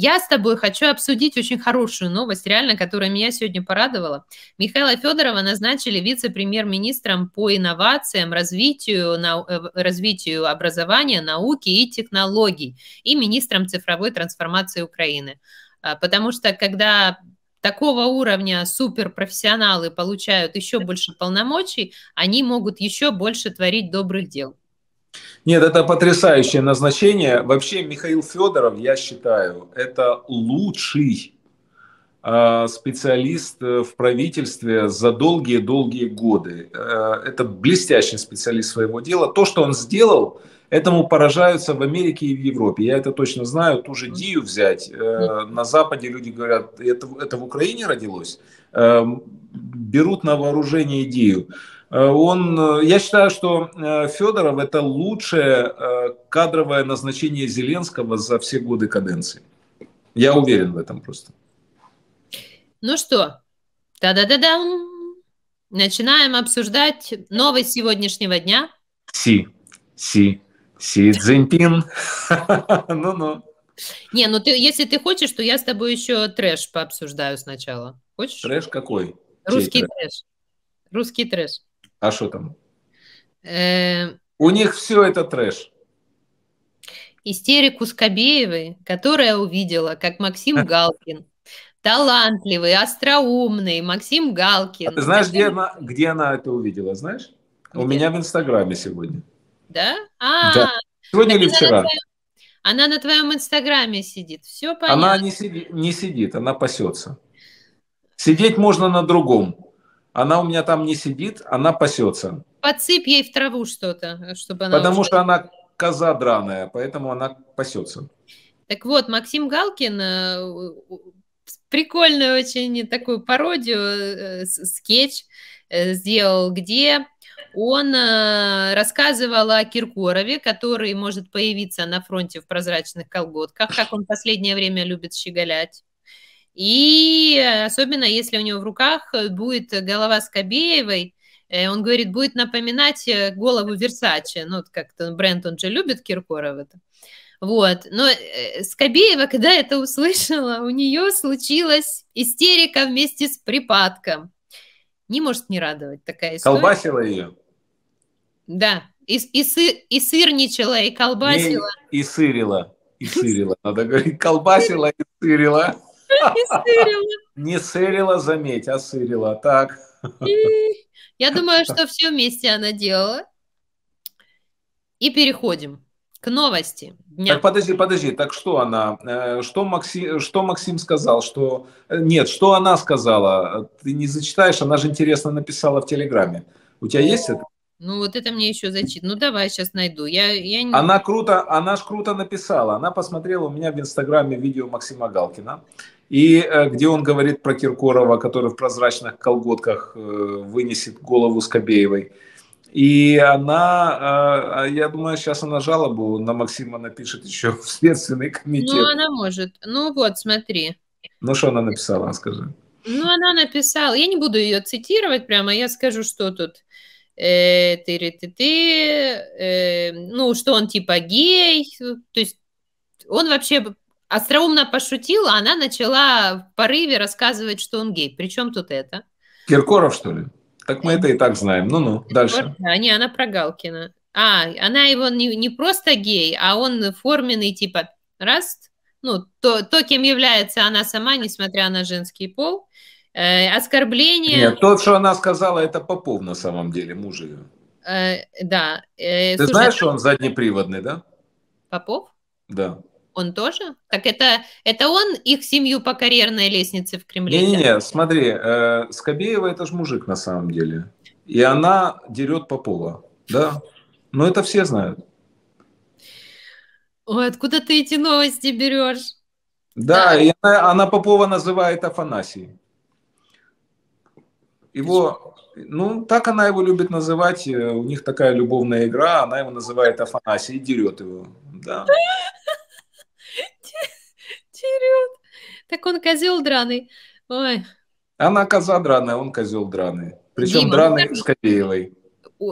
я с тобой хочу обсудить очень хорошую новость, реально, которая меня сегодня порадовала. Михаила Федорова назначили вице-премьер-министром по инновациям, развитию, на, э, развитию образования, науки и технологий и министром цифровой трансформации Украины. А, потому что когда такого уровня суперпрофессионалы получают еще больше полномочий, они могут еще больше творить добрых дел. Нет, это потрясающее назначение. Вообще Михаил Федоров, я считаю, это лучший э, специалист э, в правительстве за долгие-долгие годы. Э, это блестящий специалист своего дела. То, что он сделал, этому поражаются в Америке и в Европе. Я это точно знаю. Ту же Дию взять. На Западе люди говорят, это, это в Украине родилось. Берут на вооружение идею. Э, он, э, я считаю, что э, Федоров это лучшее кадровое назначение Зеленского за все годы каденции. Я уверен в этом просто. Ну что, та-да-да-дам. Начинаем обсуждать новость сегодняшнего дня. Си, Си, Си Цзиньпин. Ну-ну. Не, ну ты, если ты хочешь, то я с тобой еще трэш пообсуждаю сначала. Хочешь? Трэш какой? Русский трэш. Русский трэш. А что там? Э... У них все это трэш. Истерику Скобеевой, которая увидела, как Максим Галкин, талантливый, остроумный Максим Галкин. А ты знаешь, где, она, где она это увидела, знаешь? Где? У меня в Инстаграме сегодня. Да? А, да. Сегодня или вчера? Она на, твоем, она на твоем Инстаграме сидит. Все понятно. Она не сидит, не сидит, она пасется. Сидеть можно на другом. Она у меня там не сидит, она пасется. Подсыпь ей в траву что-то, чтобы она... Потому уже... что она коза драная, поэтому она пасется. Так вот, Максим Галкин э, прикольную очень такую пародию, э, скетч э, сделал, где он рассказывал о Киркорове, который может появиться на фронте в прозрачных колготках, как он последнее время любит щеголять. И особенно, если у него в руках будет голова Скобеевой, э, он говорит, будет напоминать э, голову Версаче. Ну, как-то бренд, он же любит Киркоров это. Вот. Но э, Скобеева, когда это услышала, у нее случилась истерика вместе с припадком. Не может не радовать такая история. Колбасила ее? Да. И, и, сыр, и сырничала, и колбасила. Не, и сырила. И сырила. Надо говорить, колбасила и сырила. Не сырила. Не сырила, заметь, а сырила. Так. Я думаю, что все вместе она делала. И переходим к новости дня. Так, подожди, подожди, так что она, э, что Максим, что Максим сказал, что, э, нет, что она сказала, ты не зачитаешь, она же интересно написала в Телеграме. У тебя есть это? Ну, вот это мне еще зачит. Ну, давай, сейчас найду. Я, я не... Она круто, она ж круто написала. Она посмотрела у меня в Инстаграме видео Максима Галкина и э, где он говорит про Киркорова, который в прозрачных колготках э, вынесет голову Скобеевой. И она, э, я думаю, сейчас она жалобу на Максима напишет еще в Следственный комитет. Ну, она может. Ну вот, смотри. Ну, что она написала, скажи. Ну, она написала, я не буду ее цитировать прямо, я скажу, что тут. Э, ты, ты, ты, э, ну, что он типа гей, то есть он вообще остроумно пошутил, а она начала в порыве рассказывать, что он гей. Причем тут это? Киркоров, что ли? Так мы это и так знаем. Ну-ну, дальше. Да, не, она про Галкина. А, она его не, не просто гей, а он форменный типа раз, ну, то, то, кем является она сама, несмотря на женский пол. Э, оскорбление... Нет, то, что она сказала, это Попов на самом деле, муж ее. Э, да. Э, Ты слушай, знаешь, что он заднеприводный, да? Попов? Да. Он тоже? Так это, это он их семью по карьерной лестнице в Кремле? Не-не-не, смотри, э, Скобеева это же мужик на самом деле. И она дерет Попова, да? Но это все знают. Ой, откуда ты эти новости берешь? Да, да. и она, она Попова называет Афанасий. Его, ну, так она его любит называть, э, у них такая любовная игра, она его называет Афанасий и дерет его. Да. Дерет. Так он козел драный. Ой. Она коза драная, он козел драный. Причем Дима, драный ну, с Копеевой.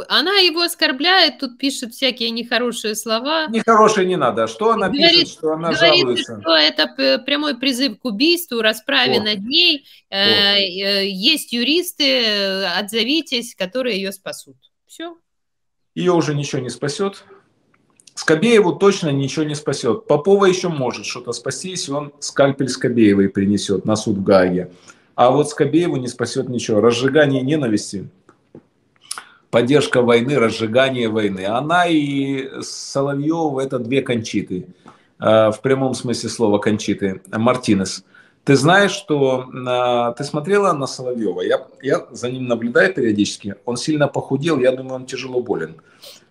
она его оскорбляет, тут пишет всякие нехорошие слова. Нехорошие не надо. А что она говорит, пишет, что она говорит, жалуется? что это прямой призыв к убийству, расправе О. над ней. Э, э, есть юристы, отзовитесь, которые ее спасут. Все. Ее уже ничего не спасет. Скобееву точно ничего не спасет. Попова еще может что-то спасти, если он скальпель Скобеевой принесет на суд в Гааге. А вот Скобееву не спасет ничего. Разжигание ненависти, поддержка войны, разжигание войны. Она и Соловьев – это две кончиты. В прямом смысле слова кончиты. Мартинес. Ты знаешь, что ты смотрела на Соловьева? Я, я за ним наблюдаю периодически. Он сильно похудел, я думаю, он тяжело болен.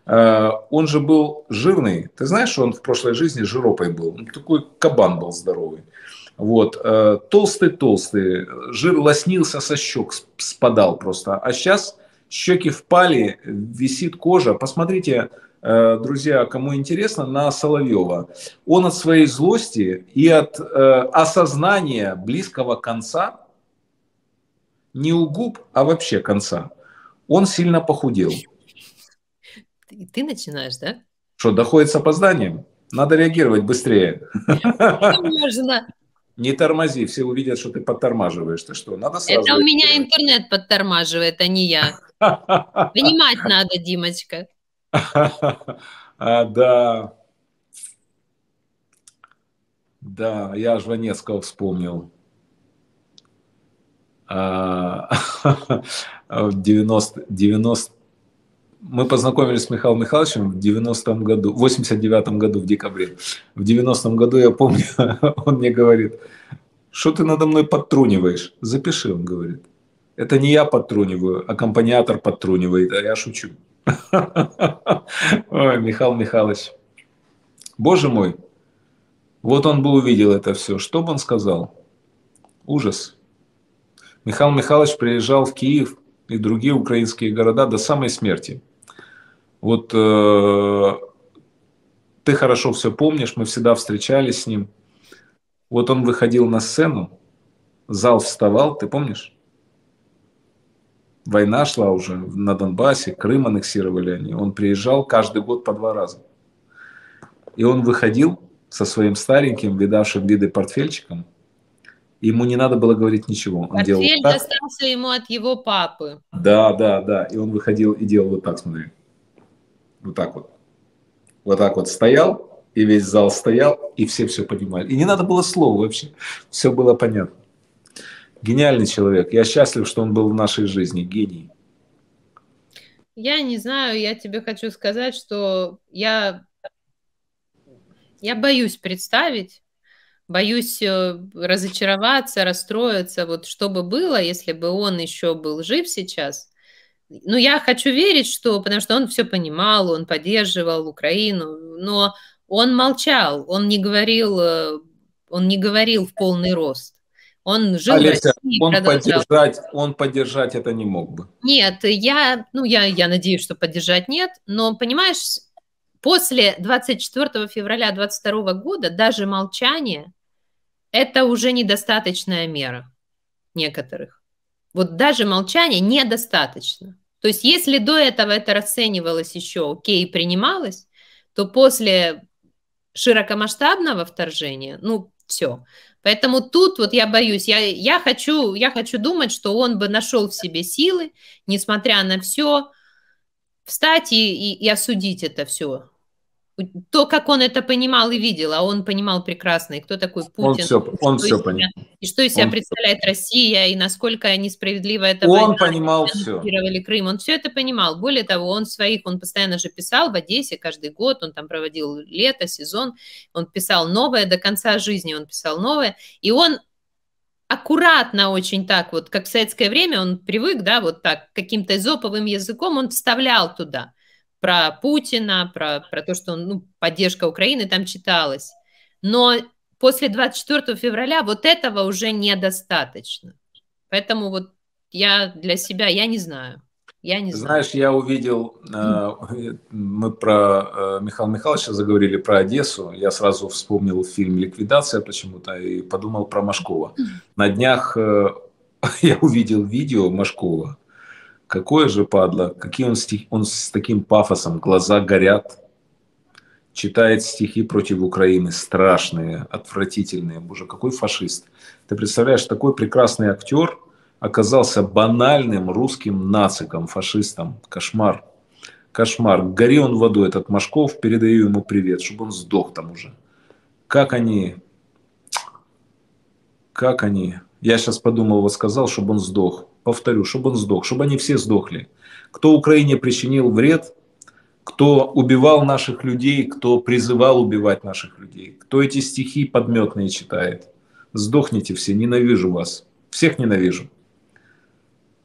Он же был жирный. Ты знаешь, что он в прошлой жизни жиропой был? Он такой кабан был здоровый. Вот. Толстый-толстый. Жир лоснился со щек, спадал просто. А сейчас щеки впали, висит кожа. Посмотрите, друзья, кому интересно, на Соловьева. Он от своей злости и от осознания близкого конца, не у губ, а вообще конца, он сильно похудел. И ты начинаешь, да? Что, доходит с опозданием? Надо реагировать быстрее. Можно. Не тормози, все увидят, что ты подтормаживаешь. Ты что, надо сразу... Это у меня интернет подтормаживает, а не я. Понимать надо, Димочка. А, да. Да, я Жванецкого вспомнил. А, в 90, 90, мы познакомились с Михаилом Михайловичем в 90-м году, в 89-м году, в декабре. В 90-м году, я помню, он мне говорит, что ты надо мной подтруниваешь? Запиши, он говорит. Это не я подтруниваю, аккомпаниатор подтрунивает, а я шучу. Ой, Михаил Михайлович. Боже мой, вот он бы увидел это все. Что бы он сказал? Ужас. Михаил Михайлович приезжал в Киев и другие украинские города до самой смерти. Вот э, ты хорошо все помнишь, мы всегда встречались с ним. Вот он выходил на сцену, зал вставал, ты помнишь? Война шла уже на Донбассе, Крым аннексировали они. Он приезжал каждый год по два раза. И он выходил со своим стареньким, видавшим виды портфельчиком. Ему не надо было говорить ничего. Он Портфель делал вот так. достался ему от его папы. Да, да, да. И он выходил и делал вот так, смотри. Вот так вот. Вот так вот стоял, и весь зал стоял, и все все понимали. И не надо было слова вообще. Все было понятно. Гениальный человек. Я счастлив, что он был в нашей жизни. Гений. Я не знаю, я тебе хочу сказать, что я, я боюсь представить, боюсь э, разочароваться, расстроиться. Вот что бы было, если бы он еще был жив сейчас. Ну, я хочу верить, что, потому что он все понимал, он поддерживал Украину, но он молчал, он не говорил, э, он не говорил в полный рост. Он жил Олеся, в России, он продолжал. поддержать, он поддержать это не мог бы. Нет, я, ну, я, я надеюсь, что поддержать нет, но, понимаешь, после 24 февраля 22 года даже молчание – это уже недостаточная мера некоторых. Вот даже молчание недостаточно. То есть если до этого это расценивалось еще окей, принималось, то после широкомасштабного вторжения, ну, все. Поэтому тут вот я боюсь, я, я, хочу, я хочу думать, что он бы нашел в себе силы, несмотря на все, встать и, и, и осудить это все. То, как он это понимал и видел, а он понимал прекрасно, и кто такой Путин. Он все, он все себя- понял. И что из себя Он- представляет Россия, и насколько несправедливо это Он понимал все. Крым. Он все это понимал. Более того, он своих, он постоянно же писал в Одессе каждый год, он там проводил лето, сезон, он писал новое до конца жизни, он писал новое, и он аккуратно очень так, вот как в советское время он привык, да, вот так, каким-то эзоповым языком он вставлял туда про Путина, про, про то, что он, ну, поддержка Украины там читалась. Но после 24 февраля вот этого уже недостаточно. Поэтому вот я для себя, я не знаю. Я не знаю. Знаешь, я увидел, э, мы про э, Михаила Михайловича заговорили, про Одессу. Я сразу вспомнил фильм «Ликвидация» почему-то и подумал про Машкова. На днях э, я увидел видео Машкова, Какое же падла, какие он стих, он с таким пафосом, глаза горят, читает стихи против Украины, страшные, отвратительные. Боже, какой фашист. Ты представляешь, такой прекрасный актер оказался банальным русским нациком, фашистом. Кошмар. Кошмар. Гори он в аду, этот Машков, передаю ему привет, чтобы он сдох там уже. Как они, как они, я сейчас подумал, вот сказал, чтобы он сдох. Повторю, чтобы он сдох, чтобы они все сдохли. Кто Украине причинил вред, кто убивал наших людей, кто призывал убивать наших людей, кто эти стихи подметные читает. Сдохните все, ненавижу вас. Всех ненавижу.